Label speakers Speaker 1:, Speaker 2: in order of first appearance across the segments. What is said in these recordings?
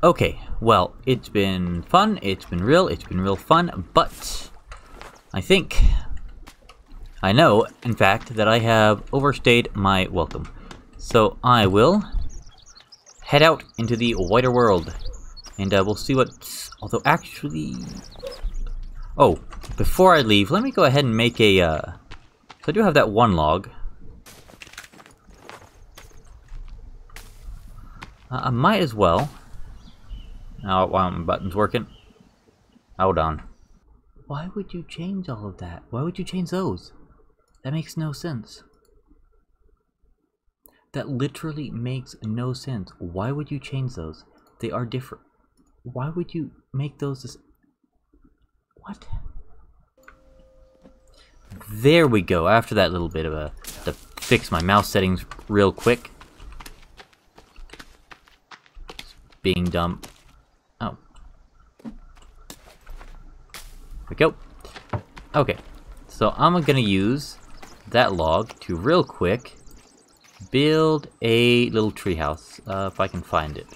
Speaker 1: Okay, well, it's been fun, it's been real, it's been real fun, but I think, I know, in fact, that I have overstayed my welcome. So I will head out into the wider world, and uh, we'll see what, although actually, oh, before I leave, let me go ahead and make a, uh, so I do have that one log. Uh, I might as well now, while my button's working. Hold on. Why would you change all of that? Why would you change those? That makes no sense. That literally makes no sense. Why would you change those? They are different. Why would you make those this... What? There we go. After that little bit of a... to fix my mouse settings real quick. Being dumb. We go. Okay, so I'm gonna use that log to real quick build a little treehouse, uh, if I can find it.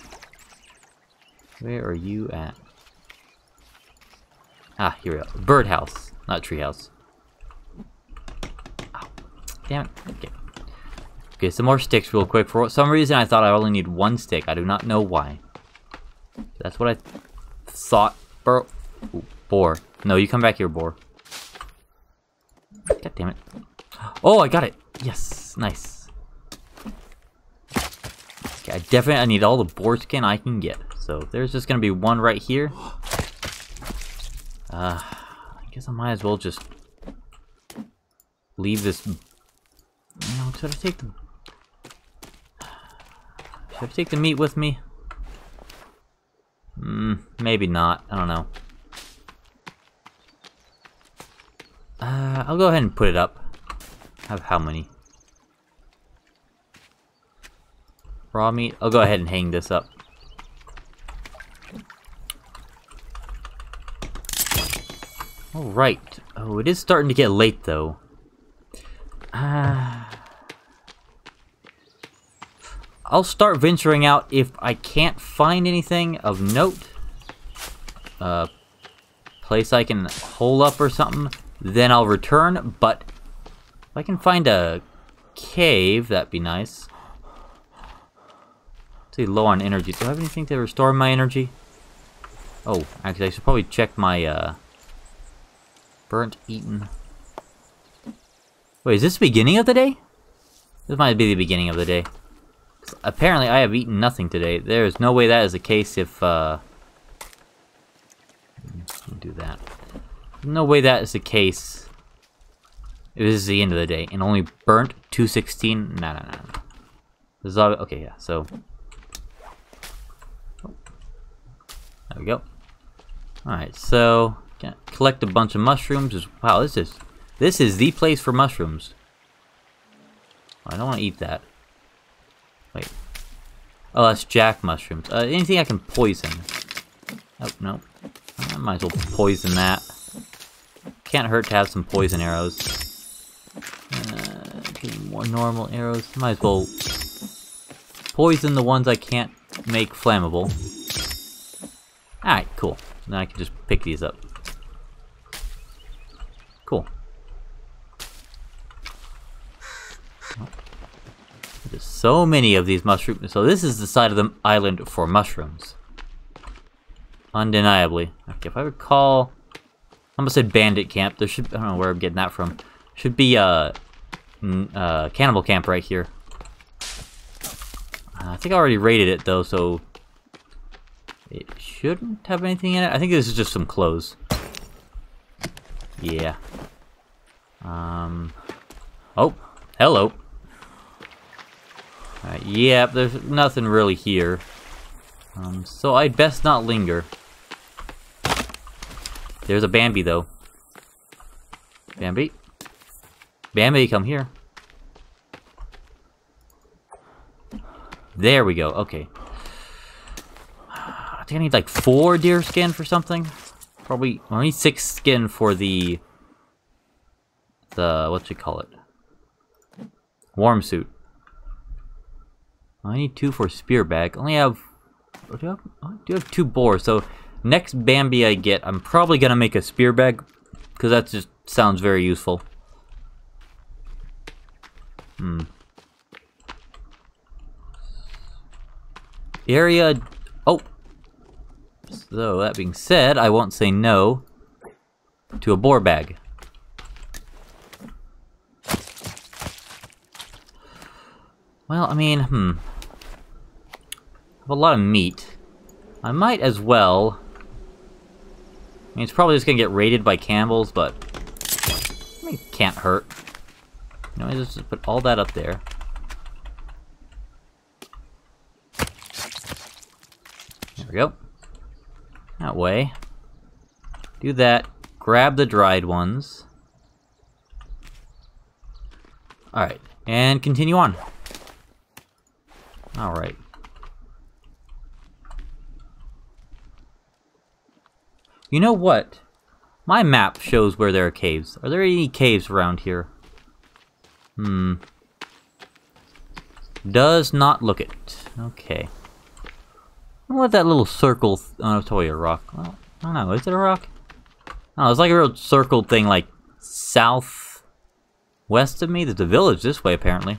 Speaker 1: Where are you at? Ah, here we go. Birdhouse, not treehouse. Oh, damn it. Okay. Okay, some more sticks real quick. For some reason, I thought I only need one stick. I do not know why. That's what I thought. Ooh, boar. No, you come back here, boar. God damn it. Oh, I got it. Yes, nice. Okay, I definitely I need all the boar skin I can get. So there's just gonna be one right here. Uh, I guess I might as well just leave this. You know, should I take the? Should I take the meat with me? Hmm, maybe not. I don't know. Uh, I'll go ahead and put it up. Have how many? Raw meat? I'll go ahead and hang this up. Alright. Oh, it is starting to get late, though. Uh, I'll start venturing out if I can't find anything of note. Uh, place I can hole up or something. Then I'll return, but if I can find a cave, that'd be nice. See, low on energy. Do I have anything to restore my energy? Oh, actually, I should probably check my, uh... Burnt, eaten... Wait, is this the beginning of the day? This might be the beginning of the day. Apparently, I have eaten nothing today. There is no way that is the case if, uh... Do that. No way that is the case. This is the end of the day. And only burnt 216? No, no, no, no. This is all, okay, yeah, so. There we go. Alright, so collect a bunch of mushrooms. Wow, this is this is the place for mushrooms. I don't want to eat that. Wait. Oh, that's jack mushrooms. Uh, anything I can poison. Oh, no. I might as well poison that. Can't hurt to have some poison arrows. Uh, more normal arrows. Might as well poison the ones I can't make flammable. Alright, cool. Now I can just pick these up. Cool. There's so many of these mushrooms. So this is the side of the island for mushrooms. Undeniably. Okay, if I recall... I almost said bandit camp. There should I don't know where I'm getting that from. Should be a uh, uh, cannibal camp right here. Uh, I think I already rated it though, so it shouldn't have anything in it. I think this is just some clothes. Yeah. Um. Oh, hello. Uh, yeah, there's nothing really here. Um, so I'd best not linger. There's a Bambi, though. Bambi? Bambi, come here. There we go, okay. I think I need like four deer skin for something. Probably, I need six skin for the, the, what you call it? Warm suit. I need two for spear bag. only have do, I have, oh, I do have two boars, so next Bambi I get, I'm probably gonna make a spear bag, because that just sounds very useful. Hmm. Area... Oh! So, that being said, I won't say no to a boar bag. Well, I mean, hmm. I have a lot of meat. I might as well... I mean, it's probably just gonna get raided by cannibals, but... I mean, can't hurt. You know, just put all that up there. There we go. That way. Do that. Grab the dried ones. Alright, and continue on. Alright. You know what? My map shows where there are caves. Are there any caves around here? Hmm. Does not look it. Okay. What that little circle... Oh, it's totally a rock. Well, I don't know. Is it a rock? Oh, it's like a real circle thing, like south west of me. There's a village this way, apparently.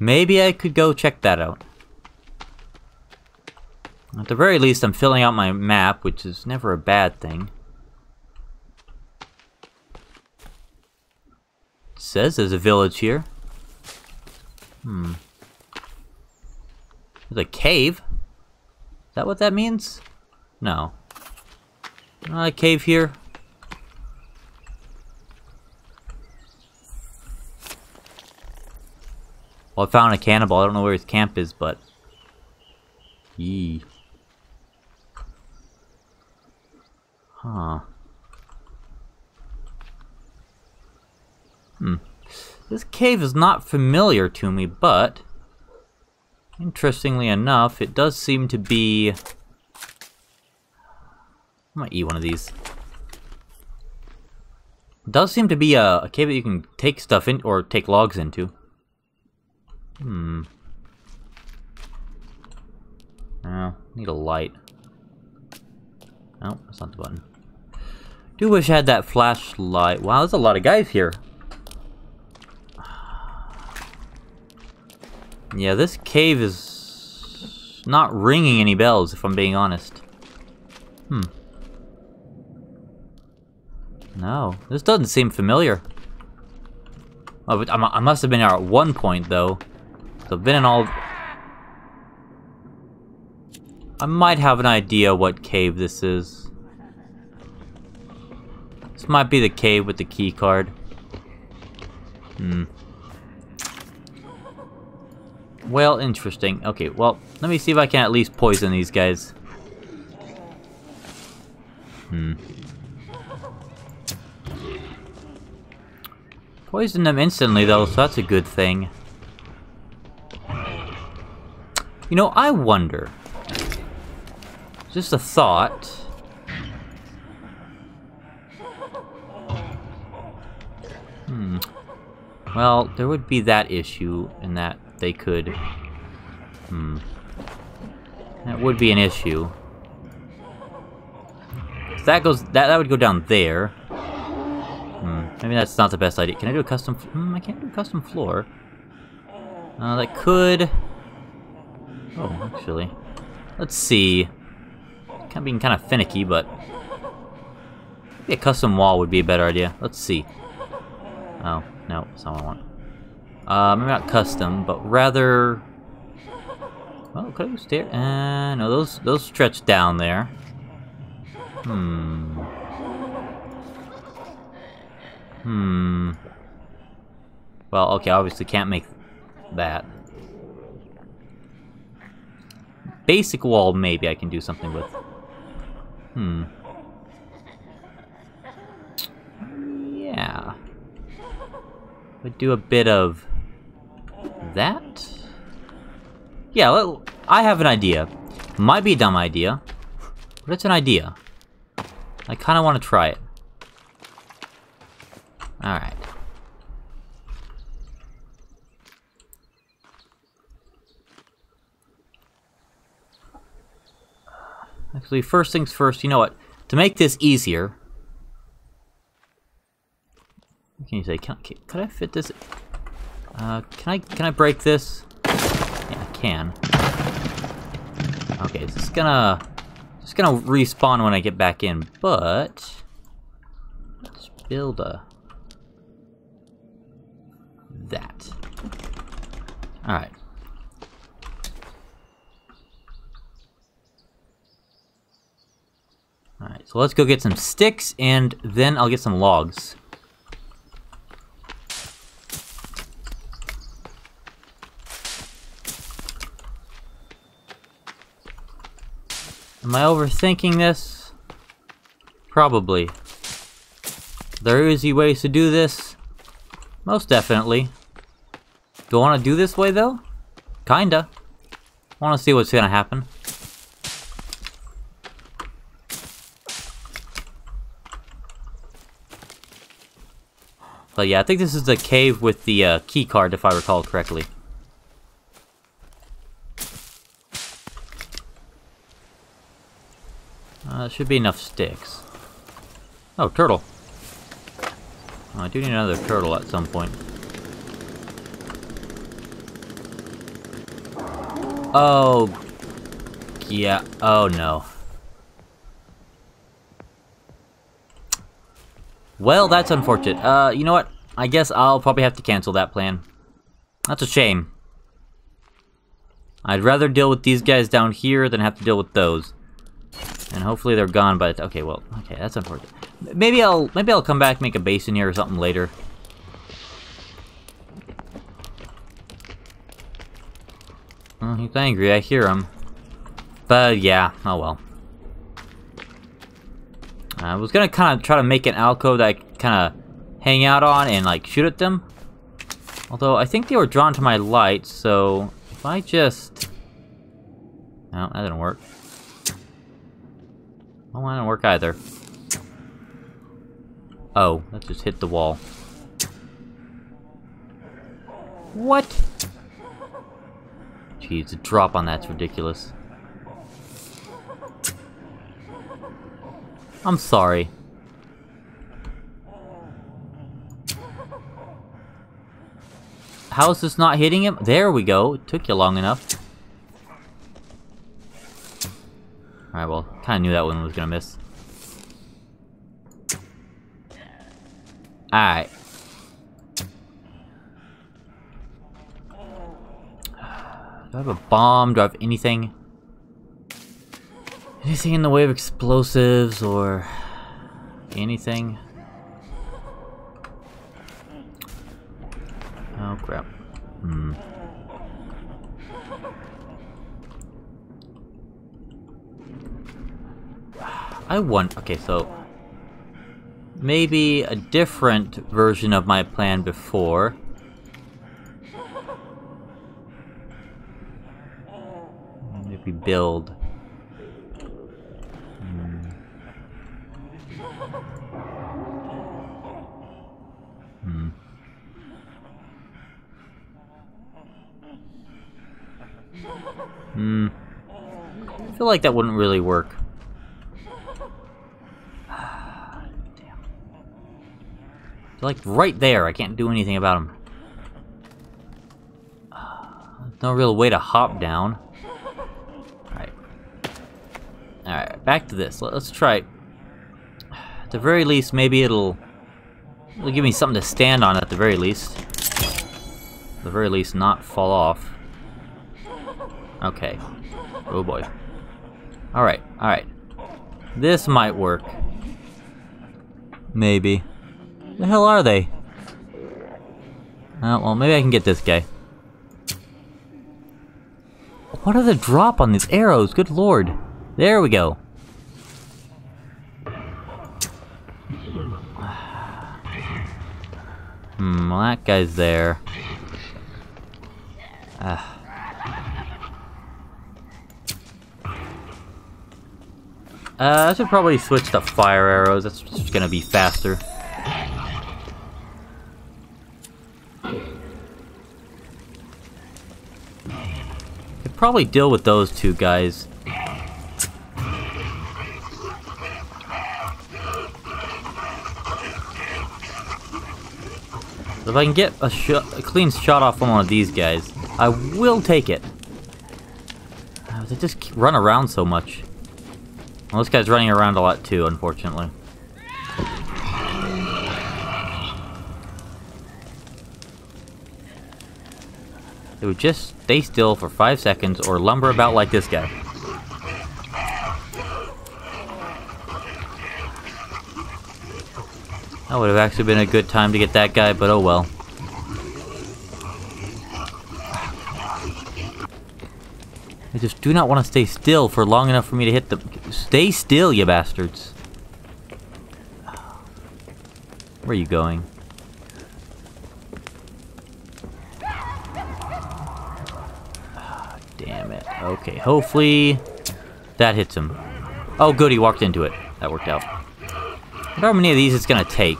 Speaker 1: Maybe I could go check that out. At the very least, I'm filling out my map, which is never a bad thing. It says there's a village here. Hmm. There's a cave? Is that what that means? No. Not a cave here. Well, I found a cannibal. I don't know where his camp is, but... Yee. Huh. Hmm. This cave is not familiar to me, but... Interestingly enough, it does seem to be... I might eat one of these. It does seem to be a, a cave that you can take stuff in, or take logs into. Hmm. Oh, need a light. Oh, that's not the button. Do wish I had that flashlight. Wow, there's a lot of guys here. Yeah, this cave is not ringing any bells, if I'm being honest. Hmm. No, this doesn't seem familiar. Oh, I must have been here at one point, though. I've been in all... I might have an idea what cave this is. This might be the cave with the key card. Hmm. Well, interesting. Okay, well, let me see if I can at least poison these guys. Hmm. Poison them instantly, though, so that's a good thing. You know, I wonder. Just a thought. Well, there would be that issue in that they could... Hmm. That would be an issue. So that goes... That, that would go down there. Hmm. Maybe that's not the best idea. Can I do a custom... Hmm, I can't do a custom floor. Uh, that could... Oh, actually. Let's see. Kind of being kind of finicky, but... Maybe a custom wall would be a better idea. Let's see. Oh, no, that's not what I want. Uh, maybe not custom, but rather... Well, could I go stair? Uh, no, those, those stretch down there. Hmm. Hmm. Well, okay, obviously can't make that. Basic wall, maybe I can do something with. Hmm. do a bit of that. Yeah, well, I have an idea. Might be a dumb idea, but it's an idea. I kind of want to try it. Alright. Actually, first things first, you know what? To make this easier, what can you say? Can, can, could I fit this? Uh, can I, can I break this? Yeah, I can. Okay, it's gonna... Just gonna respawn when I get back in, but... Let's build a... That. Alright. Alright, so let's go get some sticks, and then I'll get some logs. Am I overthinking this? Probably. There are easy ways to do this. Most definitely. Do I want to do this way, though? Kinda. want to see what's gonna happen. But yeah, I think this is the cave with the uh, key card, if I recall correctly. Uh, should be enough sticks. Oh, turtle. Oh, I do need another turtle at some point. Oh. Yeah. Oh, no. Well, that's unfortunate. Uh, you know what? I guess I'll probably have to cancel that plan. That's a shame. I'd rather deal with these guys down here than have to deal with those. And hopefully they're gone the okay, well, okay, that's unfortunate. Maybe I'll maybe I'll come back make a base in here or something later. Oh, he's angry, I hear him. But yeah, oh well. I was gonna kind of try to make an alcove that I kind of hang out on and like shoot at them. Although I think they were drawn to my light, so if I just... No, that didn't work. Oh, that didn't work either. Oh, that just hit the wall. What? Jeez, the drop on that's ridiculous. I'm sorry. How is this not hitting him? There we go. It took you long enough. Alright, well, kinda knew that one was gonna miss. Alright. Do I have a bomb? Do I have anything? Anything in the way of explosives or anything? Oh crap. Hmm. I want. Okay, so maybe a different version of my plan before. Maybe build. Hmm. Hmm. Hmm. I feel like that wouldn't really work. They're like right there. I can't do anything about them. There's no real way to hop down. Alright. Alright, back to this. Let's try At the very least, maybe it'll... It'll give me something to stand on at the very least. At the very least, not fall off. Okay. Oh boy. Alright, alright. This might work. Maybe. The hell are they? Uh, well, maybe I can get this guy. What are the drop on these arrows? Good lord. There we go. Hmm, well that guy's there. Uh, I should probably switch to fire arrows. That's just gonna be faster. could probably deal with those two guys. If I can get a, a, clean shot off one of these guys, I will take it. They just run around so much. Well, this guy's running around a lot too, unfortunately. Just stay still for five seconds or lumber about like this guy. That would have actually been a good time to get that guy, but oh well. I just do not want to stay still for long enough for me to hit the... Stay still, you bastards. Where are you going? Ah, Damn it. Okay, hopefully that hits him. Oh, good, he walked into it. That worked out. I how many of these it's gonna take.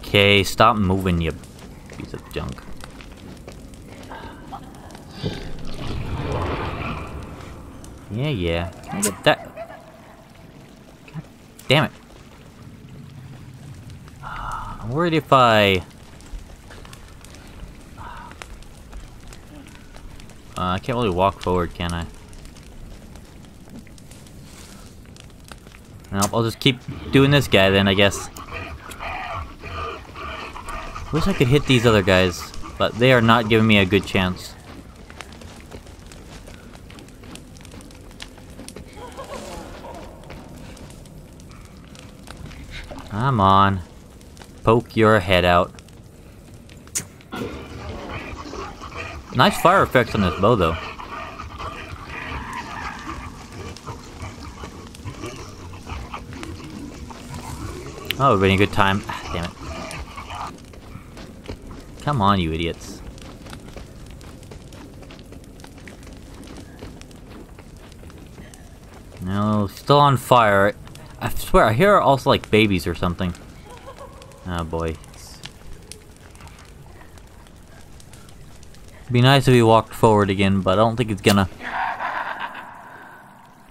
Speaker 1: Okay, stop moving, you piece of junk. Yeah, yeah. That? God damn it. Worried if I... Uh, I can't really walk forward, can I? Nope, I'll just keep doing this guy then, I guess. Wish I could hit these other guys, but they are not giving me a good chance. Come on. Poke your head out. Nice fire effects on this bow, though. Oh, we're having a good time. Ah, damn it. Come on, you idiots. No, still on fire. I swear, I hear also like babies or something. Boy. Be nice if he walked forward again, but I don't think it's gonna.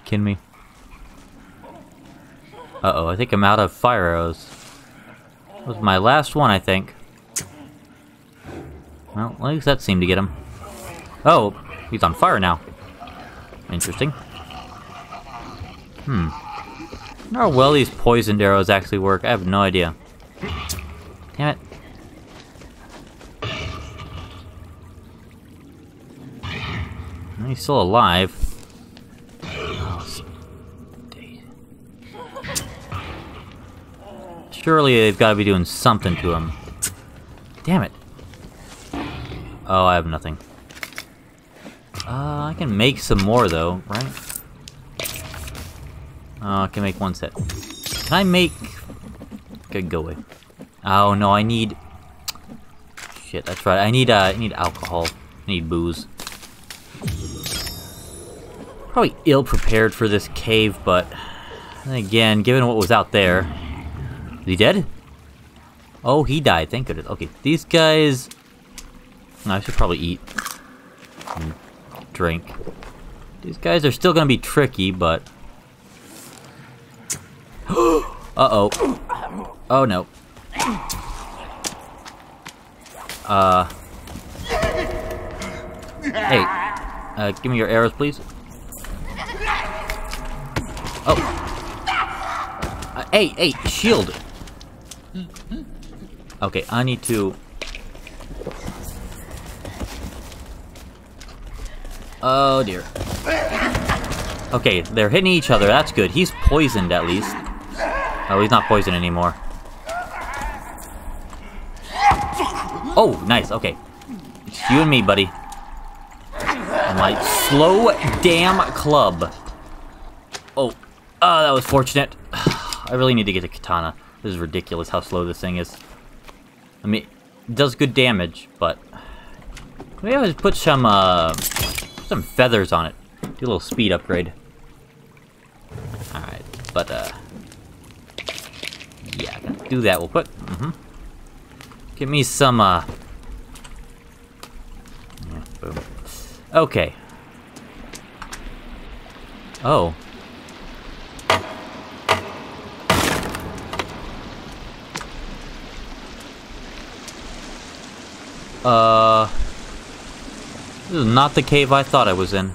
Speaker 1: Kidding me? Uh oh, I think I'm out of fire arrows. That was my last one, I think. Well, at least that seemed to get him. Oh, he's on fire now. Interesting. Hmm. I wonder how well these poisoned arrows actually work. I have no idea. Damn it. He's still alive. Surely they've got to be doing something to him. Damn it. Oh, I have nothing. Uh, I can make some more though, right? Oh, I can make one set. Can I make... Okay, go away. Oh no, I need... Shit, that's right. I need, uh, I need alcohol. I need booze. Probably ill-prepared for this cave, but... Again, given what was out there... Is he dead? Oh, he died, thank goodness. Okay, these guys... I should probably eat. And drink. These guys are still gonna be tricky, but... Uh-oh. Oh, no. Uh... Hey, uh, give me your arrows, please. Oh. Uh, hey, hey, shield. Okay, I need to... Oh dear. Okay, they're hitting each other. That's good. He's poisoned at least. Oh, he's not poisoned anymore. Oh, nice. Okay. It's you and me, buddy. And my slow damn club. Oh. Oh, that was fortunate. I really need to get a katana. This is ridiculous how slow this thing is. I mean, it does good damage, but... Maybe I just put some, uh... Some feathers on it. Do a little speed upgrade. Alright, but, uh... Yeah, do that. We'll put... Mm -hmm. Give me some, uh... Okay. Oh. Uh... This is not the cave I thought I was in.